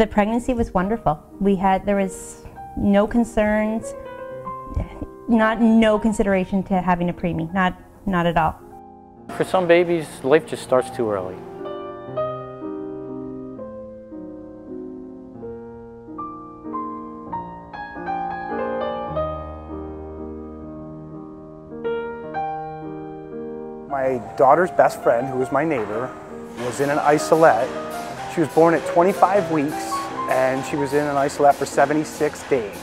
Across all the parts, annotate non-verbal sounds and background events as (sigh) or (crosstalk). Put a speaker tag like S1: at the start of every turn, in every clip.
S1: The pregnancy was wonderful. We had, there was no concerns, not no consideration to having a preemie, not, not at all.
S2: For some babies, life just starts too early.
S3: My daughter's best friend, who was my neighbor, was in an isolette. She was born at 25 weeks and she was in an isolette for 76 days.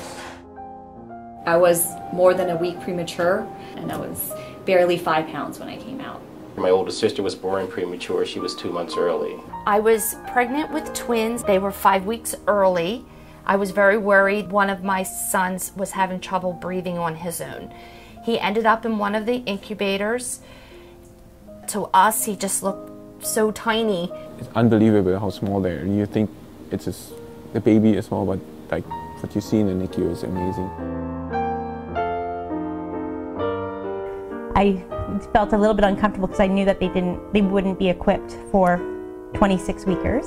S4: I was more than a week premature and I was barely five pounds when I came out.
S5: My older sister was born premature. She was two months early.
S6: I was pregnant with twins. They were five weeks early. I was very worried. One of my sons was having trouble breathing on his own. He ended up in one of the incubators. To us, he just looked so tiny.
S7: It's unbelievable how small they are. You think it's just, the baby is small, but like what you see in the NICU is amazing.
S1: I felt a little bit uncomfortable because I knew that they didn't, they wouldn't be equipped for 26 weekers.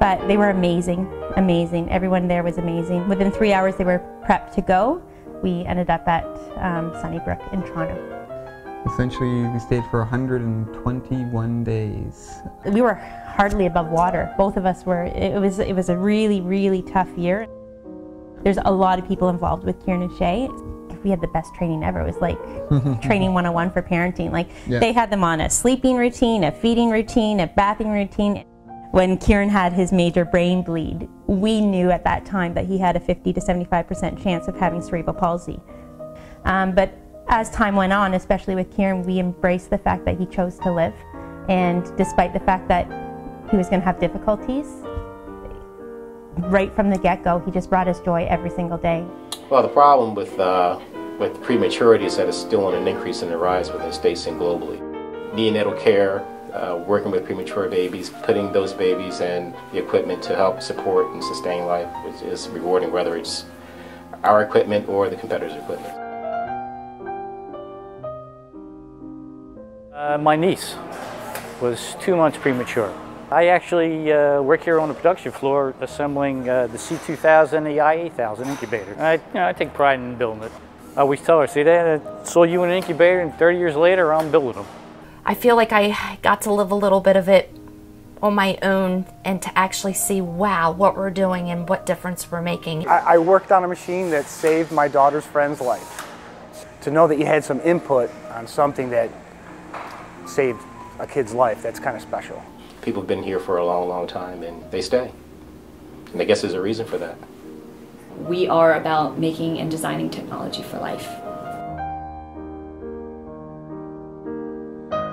S1: But they were amazing, amazing. Everyone there was amazing. Within three hours, they were prepped to go. We ended up at um, Sunnybrook in Toronto.
S8: Essentially, we stayed for 121 days.
S1: We were hardly above water. Both of us were. It was it was a really really tough year. There's a lot of people involved with Kieran and Shay. We had the best training ever. It was like (laughs) training 101 for parenting. Like
S8: Yeah.
S1: they had them on a sleeping routine, a feeding routine, a bathing routine. When Kieran had his major brain bleed, we knew at that time that he had a 50 to 75% chance of having cerebral palsy. Um, but as time went on, especially with Kieran, we embraced the fact that he chose to live. And despite the fact that he was going to have difficulties, right from the get go, he just brought us joy every single day.
S5: Well, the problem with uh, with prematurity is that it's still on an increase in the rise within states and globally. Neonatal care, uh, working with premature babies, putting those babies and the equipment to help support and sustain life is rewarding, whether it's our equipment or the competitor's equipment.
S2: Uh, my niece was two months premature. I actually uh, work here on the production floor assembling uh, the C2000, the I8000 incubator. I, you know, I take pride in building it. I always tell her, see that? I saw you in an incubator and 30 years later I'm building them.
S6: I feel like I got to live a little bit of it on my own and to actually see, wow, what we're doing and what difference we're making.
S3: I, I worked on a machine that saved my daughter's friend's life. To know that you had some input on something that saved a kid's life, that's kind of special.
S5: People have been here for a long, long time and they stay. And I guess there's a reason for that.
S4: We are about making and designing technology for life.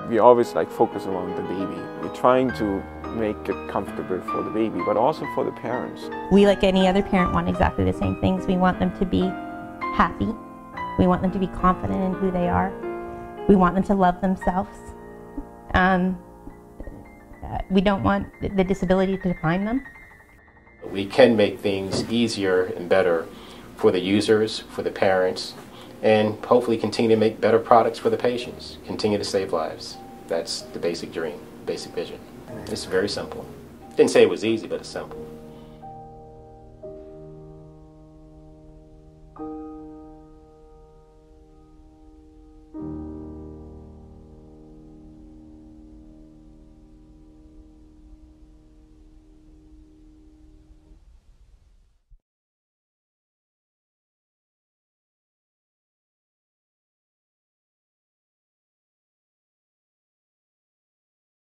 S7: We always like focus around the baby. We're trying to make it comfortable for the baby, but also for the parents.
S1: We, like any other parent, want exactly the same things. We want them to be happy. We want them to be confident in who they are. We want them to love themselves. Um, we don't want the disability to define them.
S5: We can make things easier and better for the users, for the parents, and hopefully continue to make better products for the patients, continue to save lives. That's the basic dream, basic vision. It's very simple. Didn't say it was easy, but it's simple.